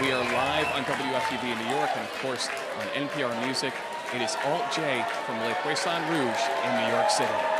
We are live on WFUV in New York and, of course, on NPR Music. It is Alt J from Le Poisson Rouge in New York City.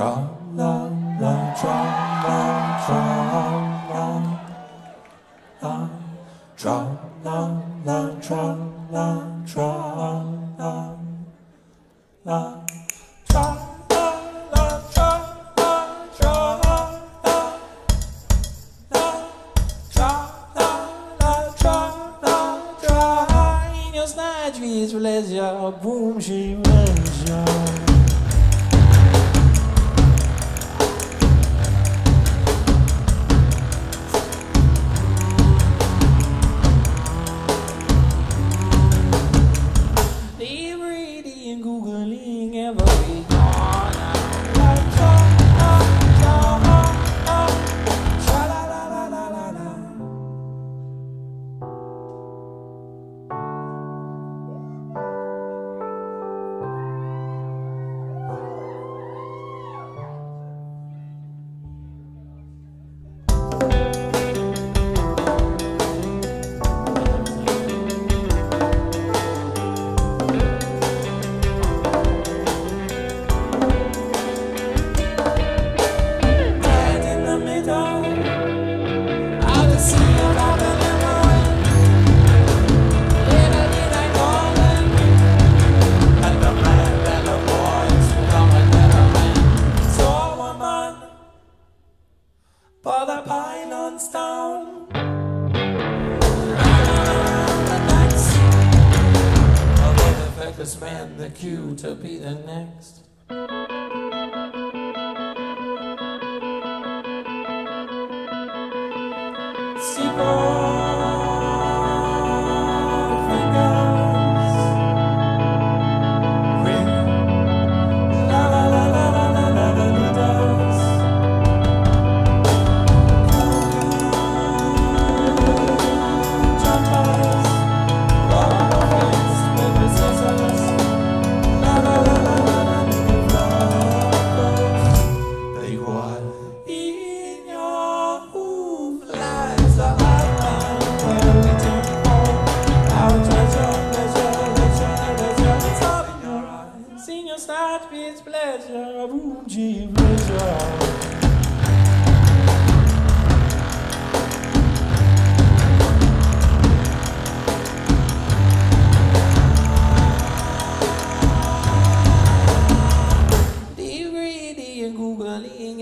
strong.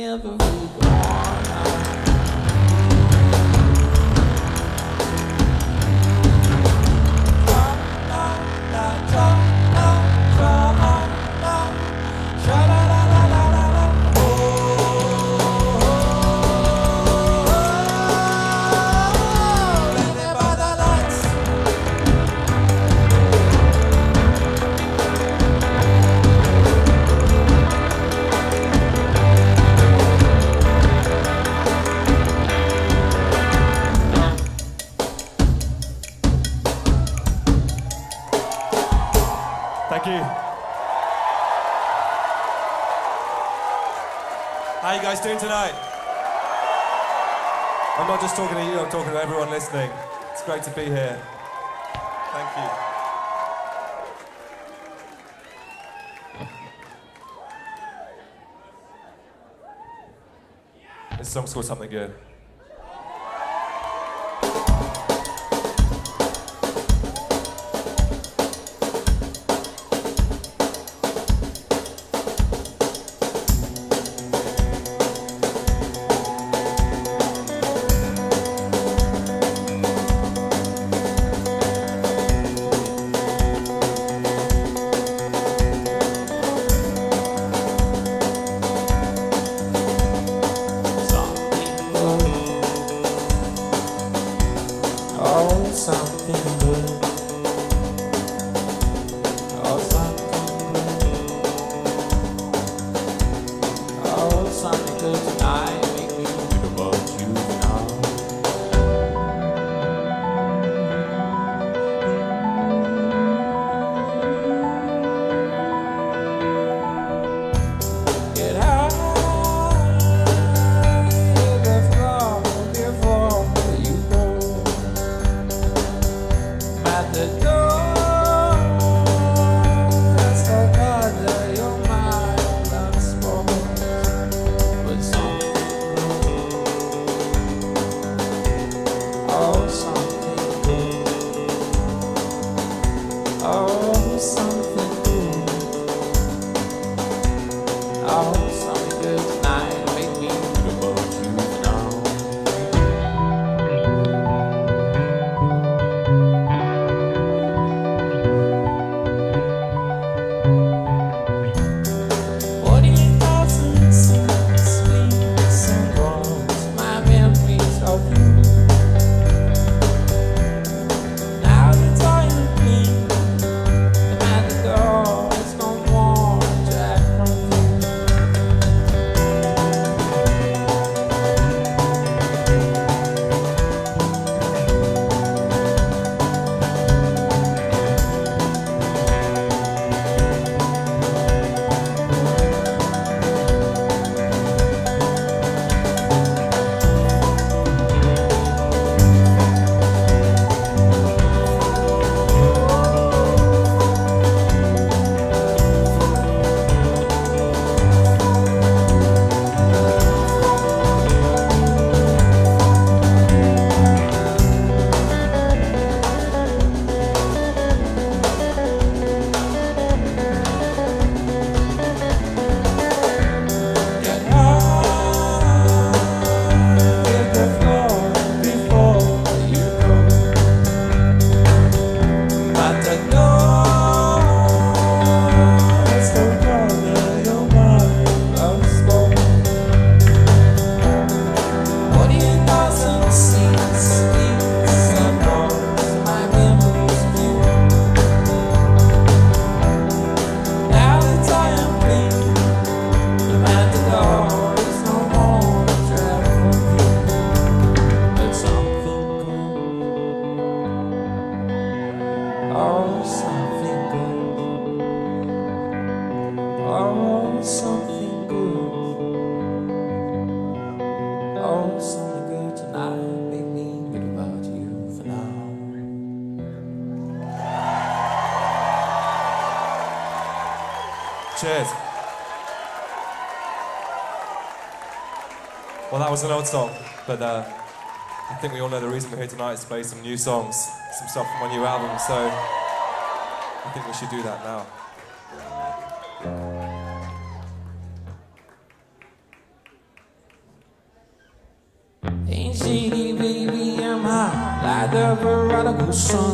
everyone. not just talking to you, I'm talking to everyone listening. It's great to be here. Thank you. This song's called Something Good. was an old song, but uh, I think we all know the reason we're here tonight is to play some new songs, some stuff from my new album, so I think we should do that now. Ain't baby, am like the prodigal son.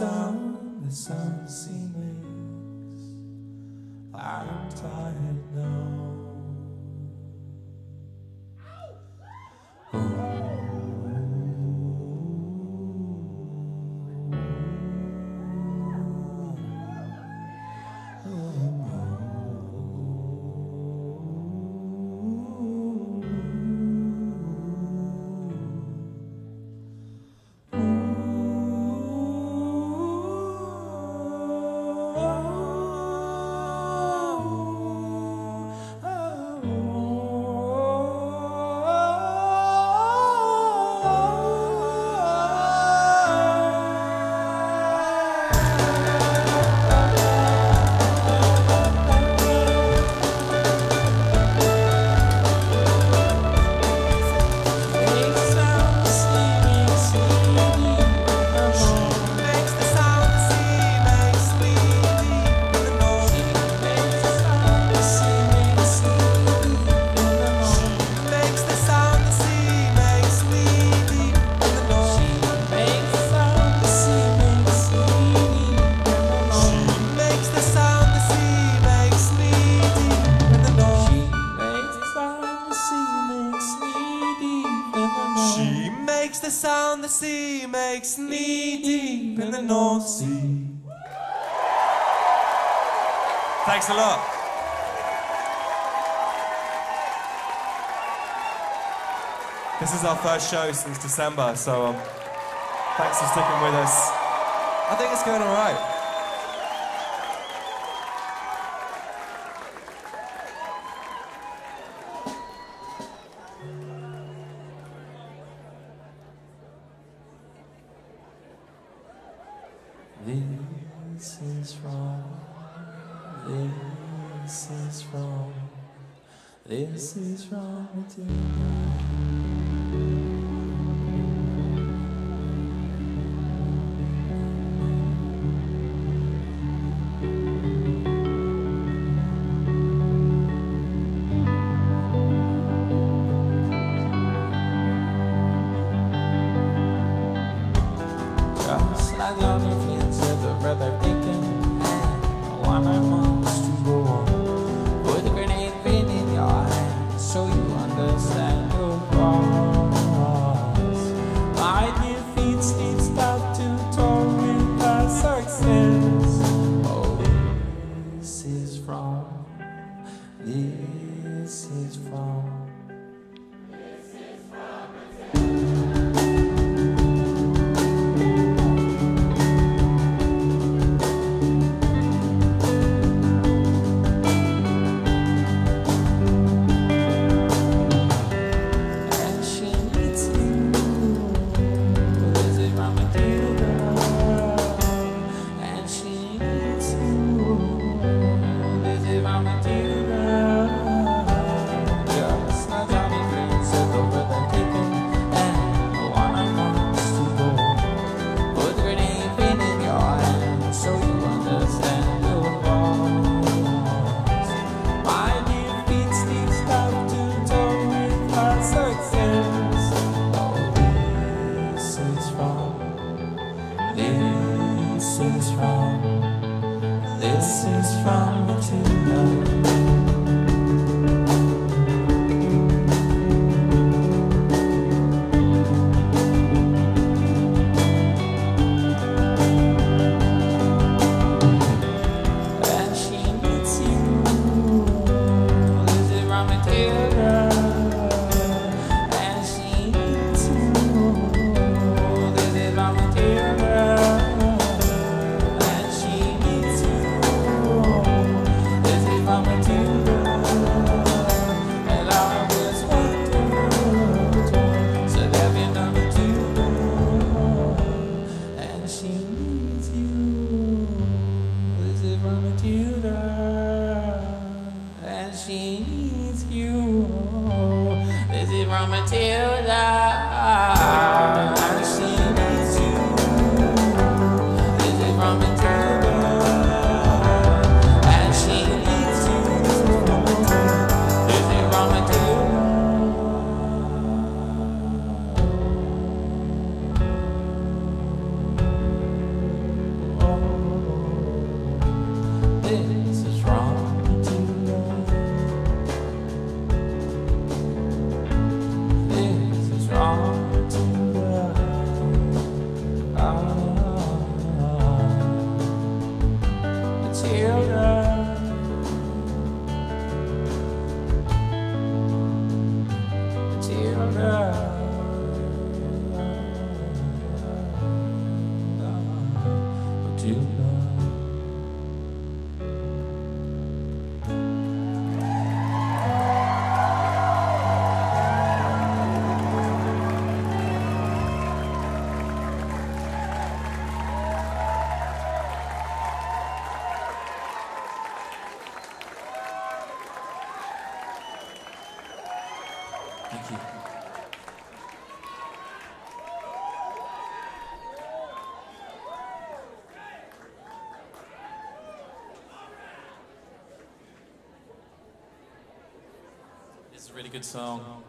sound the sun seems. I'm tired now. sea makes me deep in the North Sea. Thanks a lot. This is our first show since December, so um, thanks for sticking with us. I think it's going all right. This is wrong with you. A really good song.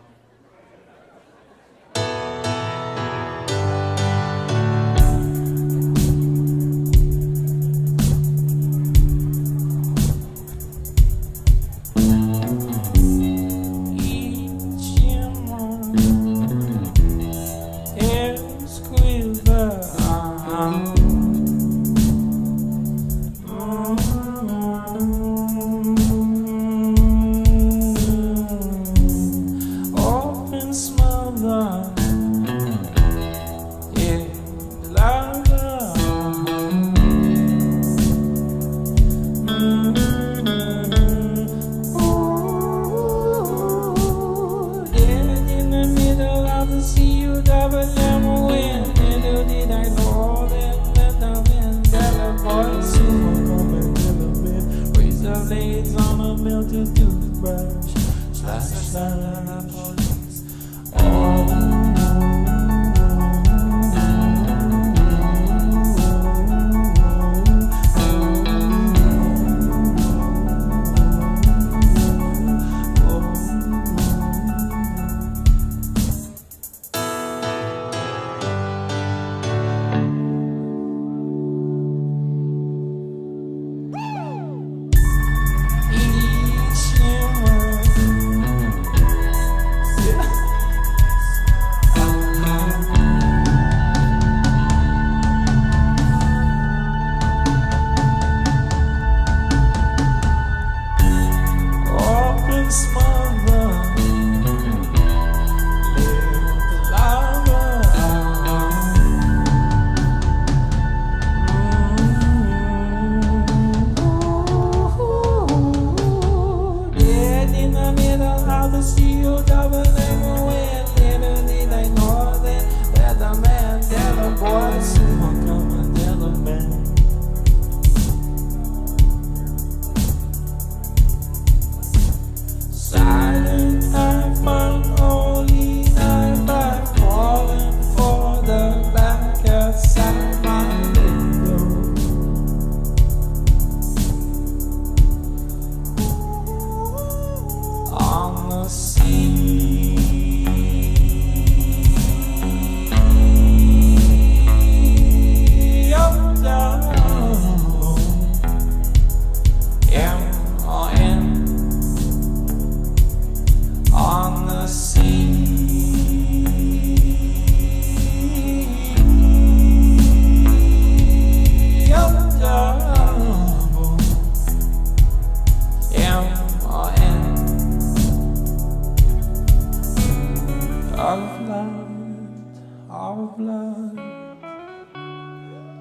of Our blood, our blood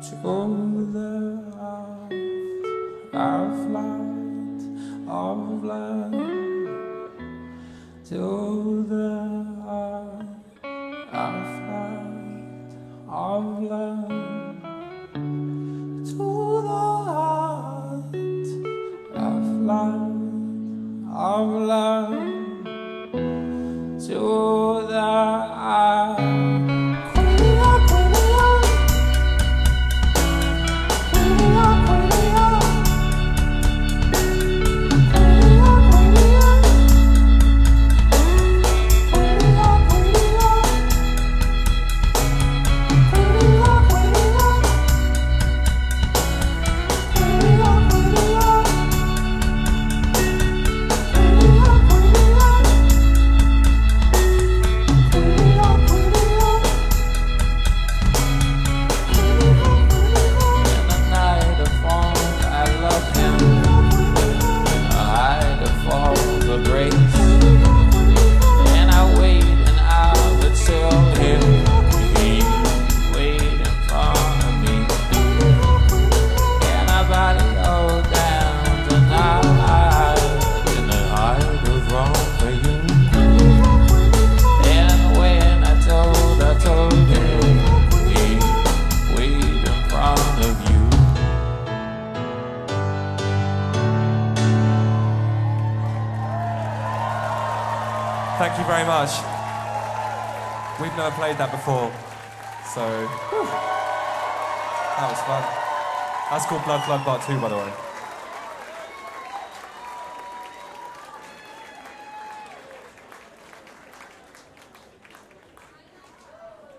Together Of flight, of blood Together our flight, Of blood of love. Never played that before, so whew, that was fun. That's called Blood Flood Part 2, by the way.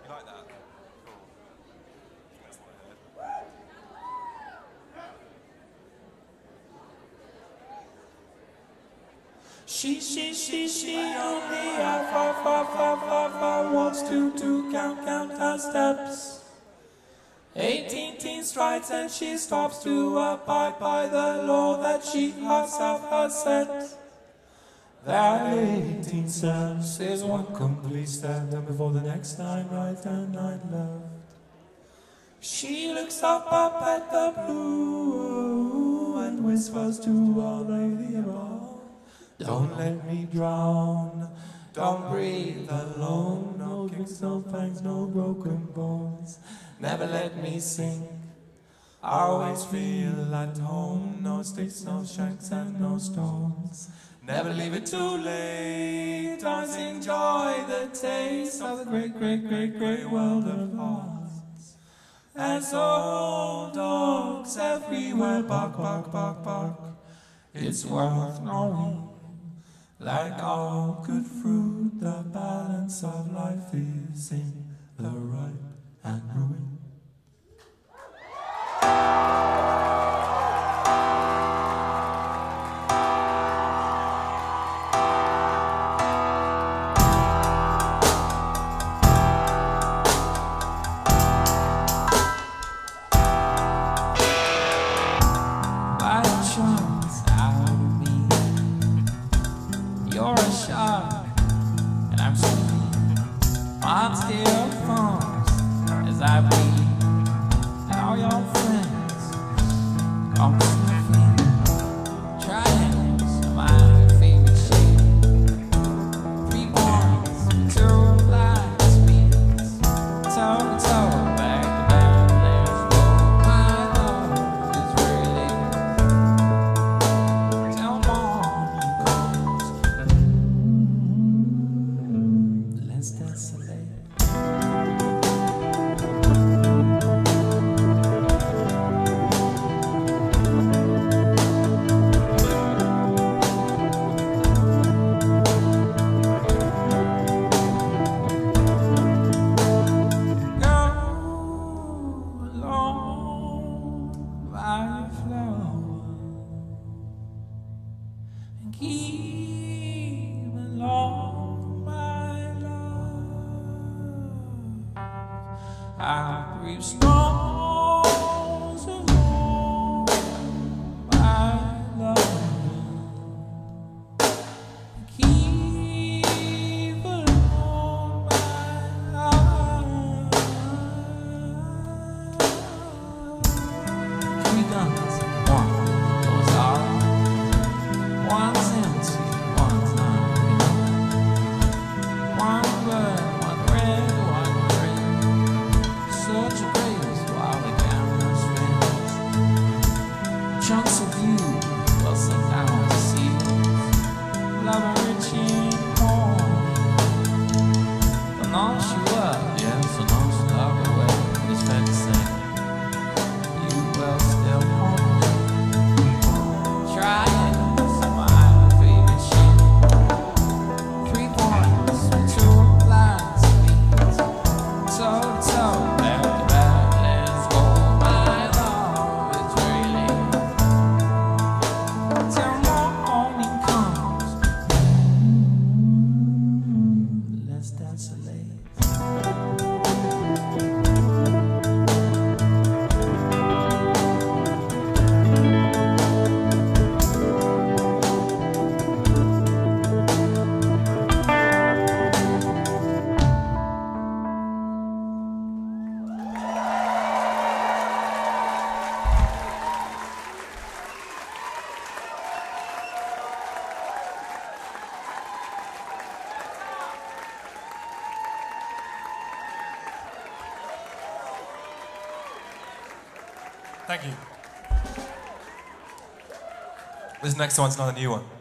You like that? Cool. That's what I heard. She, she, she, she only a fa, fa, fa, fa, fa wants to, to count, count her steps. 18 teen strides and she stops to abide by the law that she herself has set. That 18 steps is one complete step, and before the next time, right and left. She looks up, up at the blue and whispers to Our Lady above. Don't let me drown. Don't breathe alone. No kicks, no fangs, no broken bones. Never let me sink. I always feel at home. No sticks, no shanks, and no stones. Never leave it too late. Always enjoy the taste of the great, great, great, great world of hearts. As old dogs everywhere bark, bark, bark, bark. It's worth knowing. Like all good fruit, the balance of life is in the ripe and ruin. this next one's not a new one.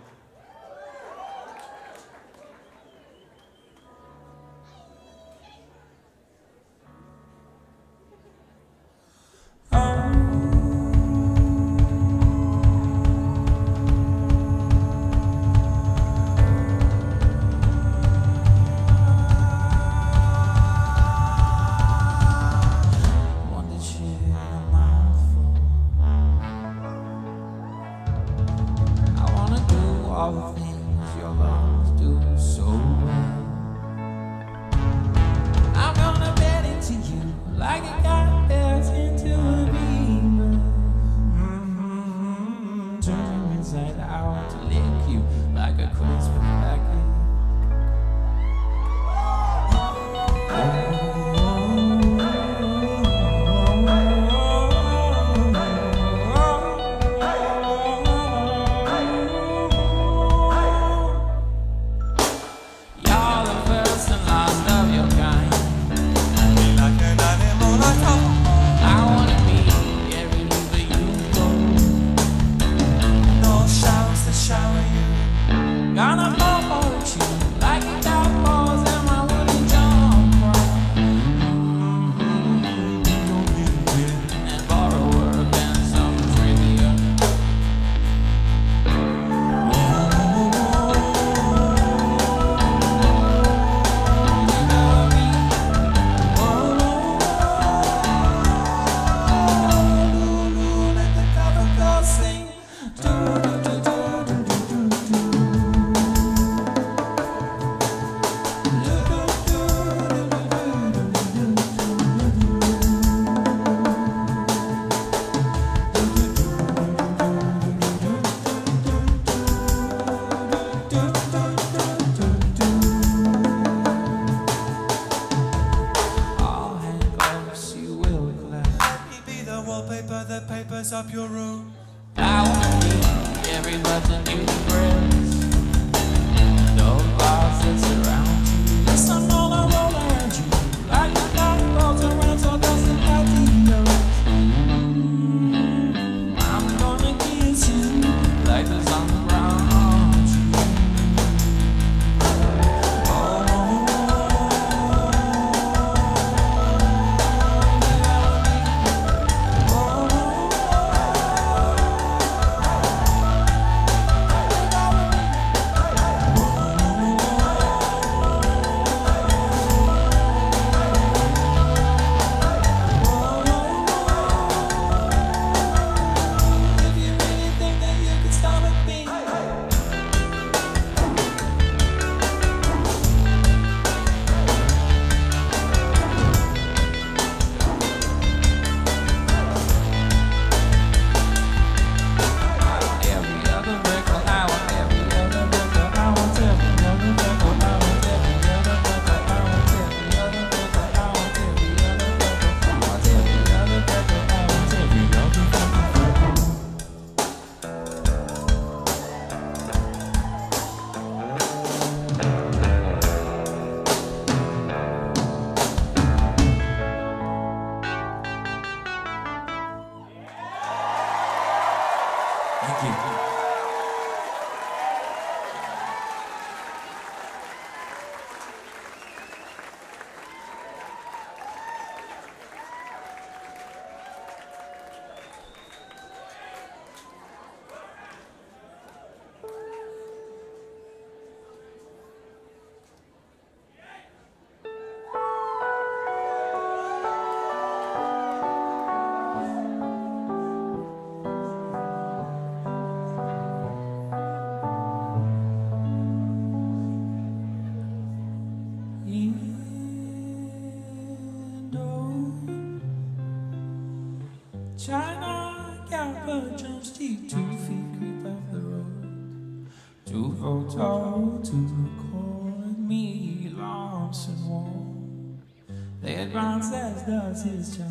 下次想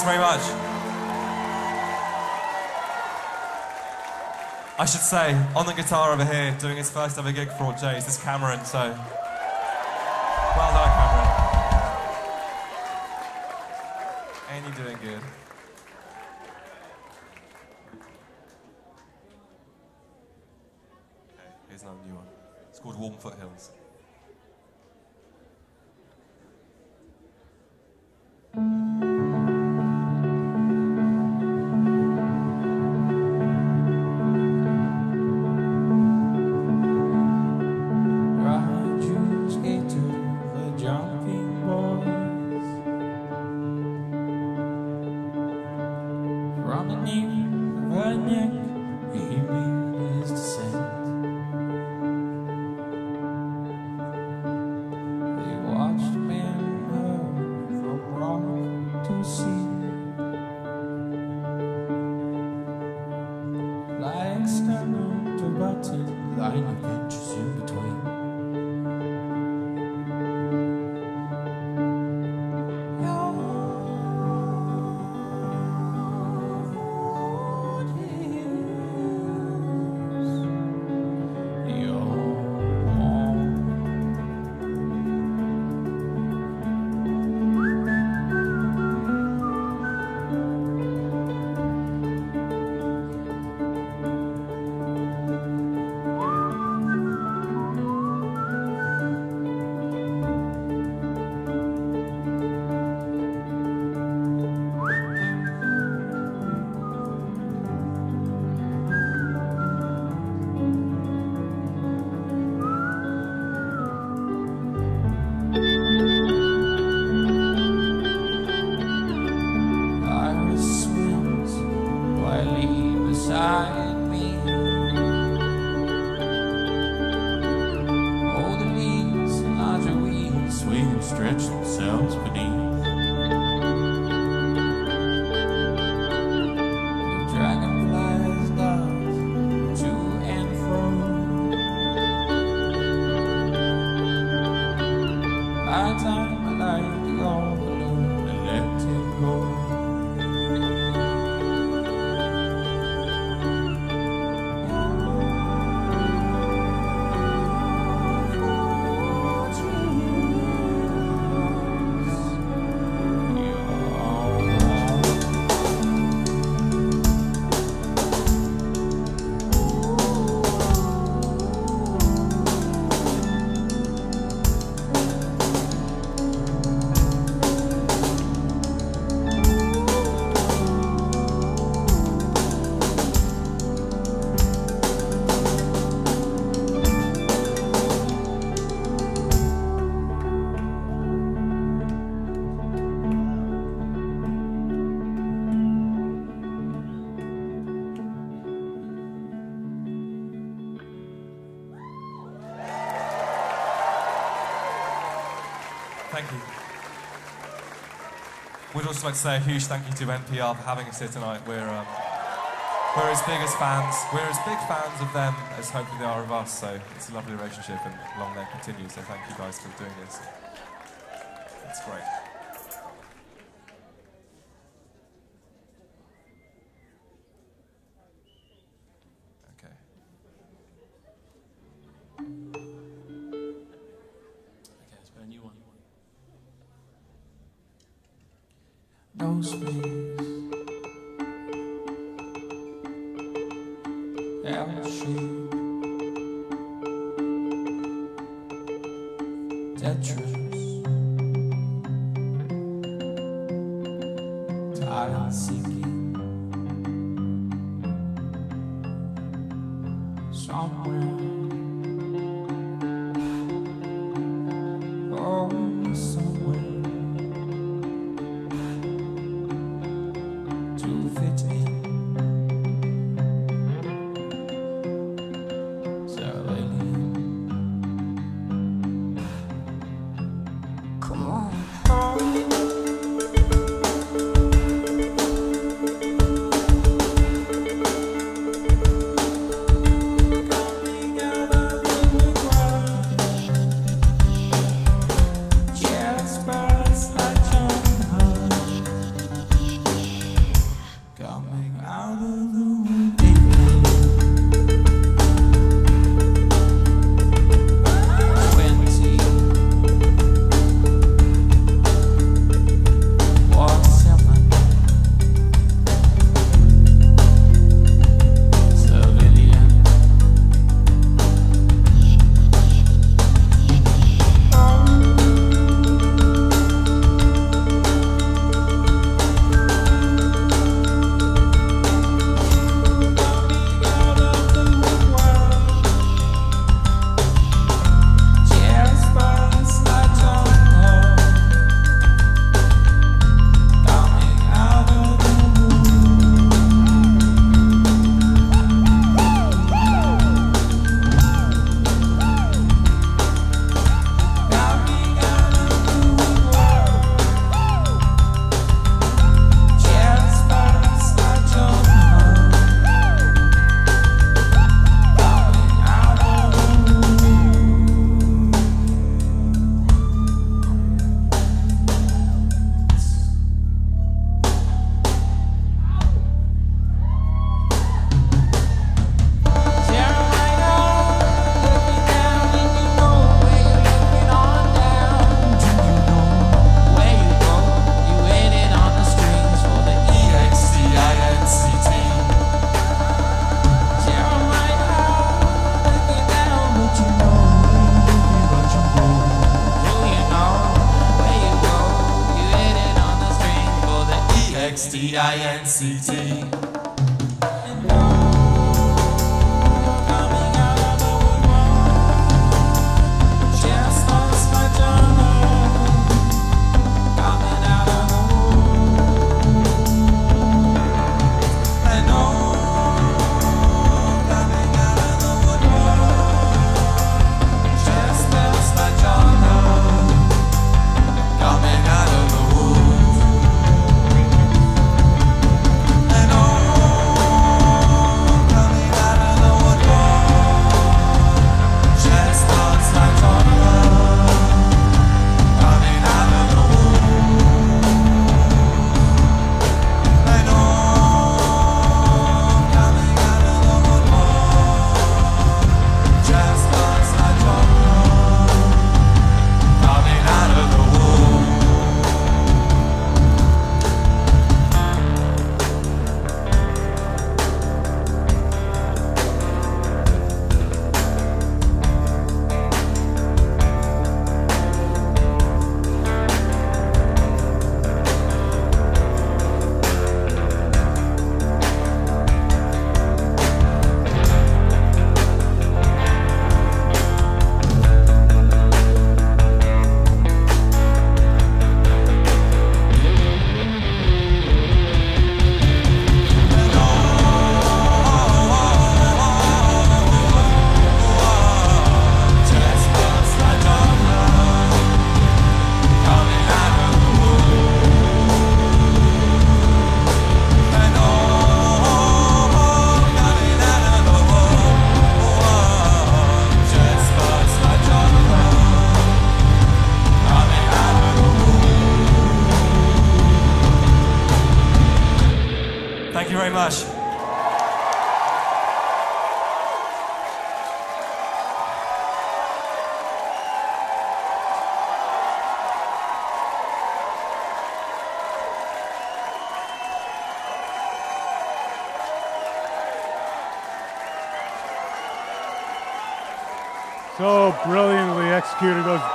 Thanks very much. I should say, on the guitar over here, doing his first ever gig for Alt J, is Cameron, so. Well done, Cameron. And you're doing good. Okay, here's another new one. It's called Warm Foothills. Also like to say a huge thank you to NPR for having us here tonight. We're, um, we're as big as fans. We're as big fans of them as hopefully they are of us. So it's a lovely relationship and long may it continue. So thank you guys for doing this. It's great. No space. L shape. Tetris. Seeking. Somewhere.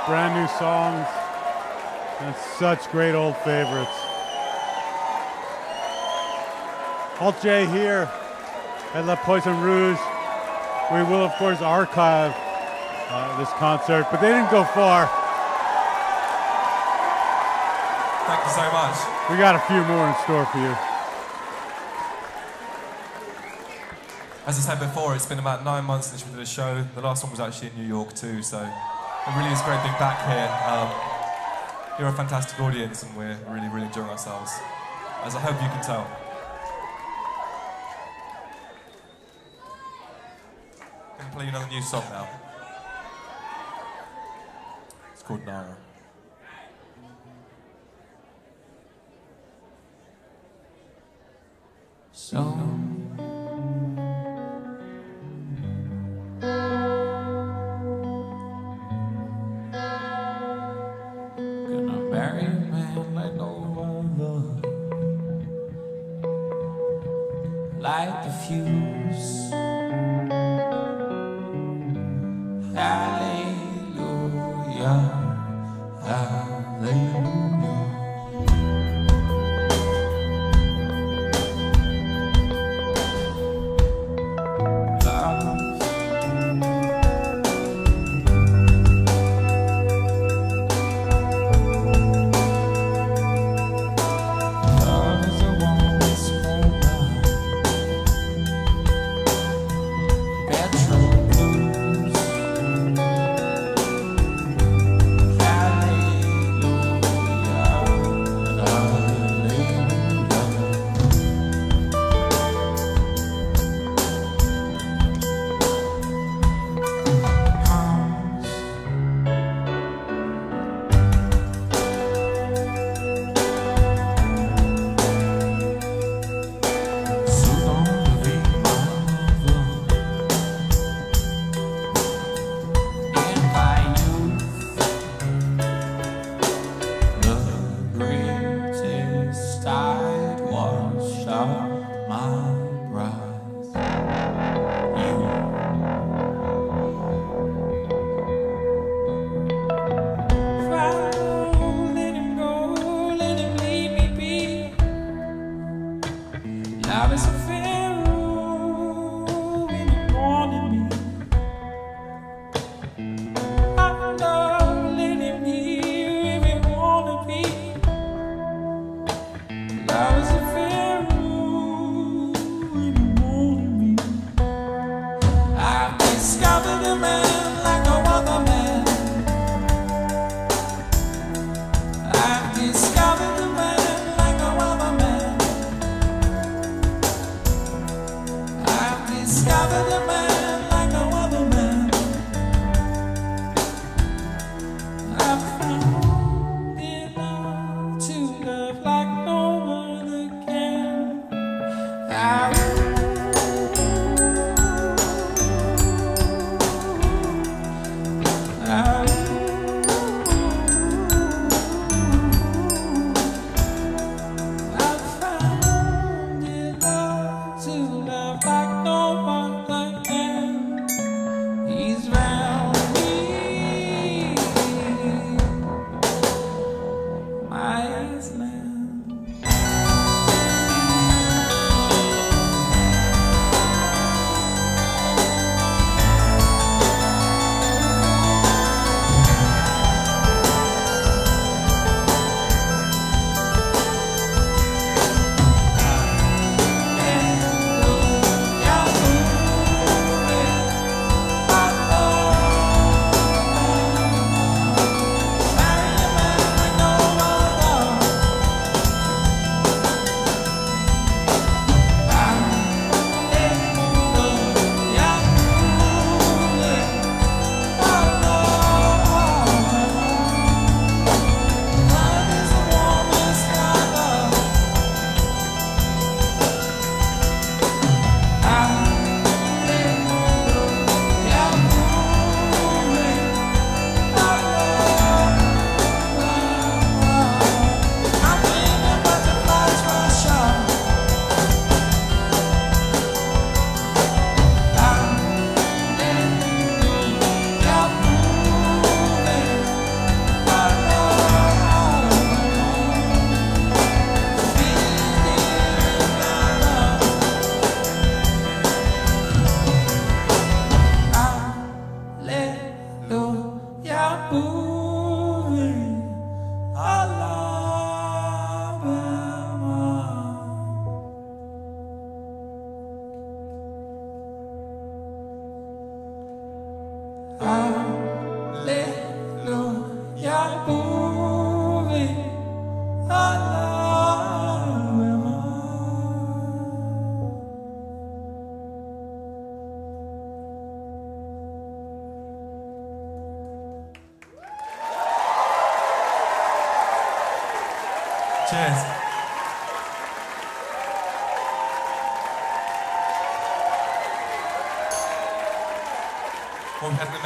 Brand new songs and such great old favorites. Alt J here at Le Poisson Rouge. We will, of course, archive uh, this concert, but they didn't go far. Thank you so much. We got a few more in store for you. As I said before, it's been about nine months since we did a show. The last one was actually in New York too, so it really is great being back here. Um, you're a fantastic audience, and we're really, really enjoying ourselves, as I hope you can tell. I'm going to play you another new song now. It's called Nara. So marry a man like no other. Light the fuse.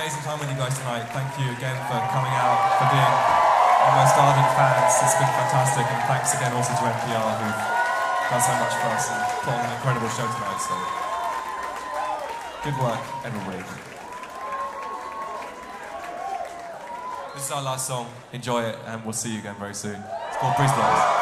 amazing time with you guys tonight. Thank you again for coming out, for being almost ardent fans. It's been fantastic, and thanks again also to NPR who've done so much for us and put on an incredible show tonight. So, good work, everybody. This is our last song. Enjoy it, and we'll see you again very soon. It's called Prisoners.